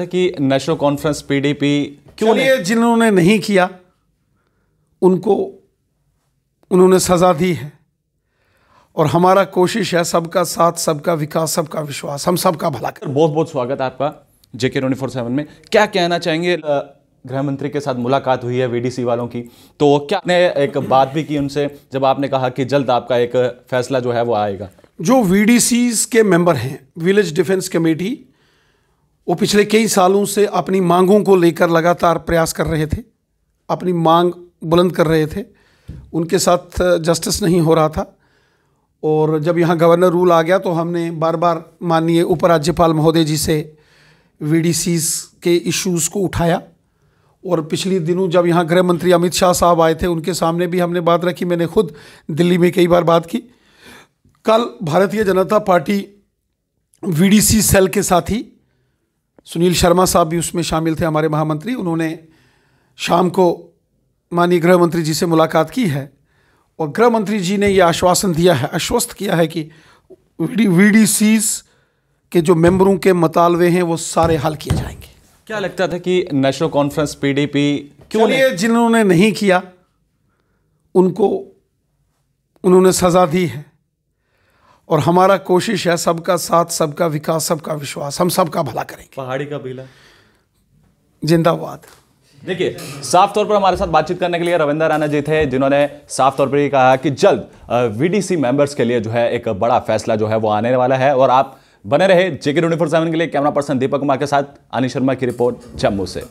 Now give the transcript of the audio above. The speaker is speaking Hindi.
कि नेशनल कॉन्फ्रेंस पीडीपी क्यों नहीं? चलिए जिन्होंने नहीं किया उनको उन्होंने सजा दी है। और हमारा कोशिश है सबका साथ सबका विकास सबका विश्वास हम सबका भला कर। बहुत बहुत स्वागत है आपका जेके ट्वेंटी फोर सेवन में। क्या कहना चाहेंगे गृह मंत्री के साथ मुलाकात हुई है वीडीसी वालों की? तो क्या आपने एक बात भी की उनसे जब आपने कहा कि जल्द आपका एक फैसला जो है वो आएगा? जो वीडीसीज के मेंबर हैं विलेज डिफेंस कमेटी वो पिछले कई सालों से अपनी मांगों को लेकर लगातार प्रयास कर रहे थे, अपनी मांग बुलंद कर रहे थे। उनके साथ जस्टिस नहीं हो रहा था। और जब यहाँ गवर्नर रूल आ गया तो हमने बार बार माननीय उपराज्यपाल महोदय जी से वीडीसीज के इश्यूज़ को उठाया। और पिछले दिनों जब यहाँ गृह मंत्री अमित शाह साहब आए थे, उनके सामने भी हमने बात रखी, मैंने खुद दिल्ली में कई बार बात की। कल Bharatiya Janata party VDC cell के साथी सुनील शर्मा साहब भी उसमें शामिल थे हमारे महामंत्री। उन्होंने शाम को माननीय गृह मंत्री जी से मुलाकात की है और गृह मंत्री जी ने ये आश्वासन दिया है आश्वस्त किया है कि वी के जो मेंबरों के मतालवे हैं वो सारे हल किए जाएँगे। क्या लगता था कि नेशनल कॉन्फ्रेंस पीडीपी क्यों नहीं? जिन्होंने नहीं किया उनको उन्होंने सजा दी है। और हमारा कोशिश है सबका साथ सबका विकास सबका विश्वास। हम सबका भला करेंगे। पहाड़ी का बिला। जिंदाबाद। देखिए साफ़ तौर पर हमारे साथ बातचीत करने के लिए रविंदर राणा जी थे जिन्होंने साफ़ तौर पर ये कहा कि जल्द वीडीसी मेंबर्स के लिए जो है एक बड़ा फैसला जो है वो आने वाला है। और आप बने रहे जेके ट्वेंटी फोर सेवन के लिए। कैमरा पर्सन दीपक कुमार के साथ अनिल शर्मा की रिपोर्ट जम्मू से।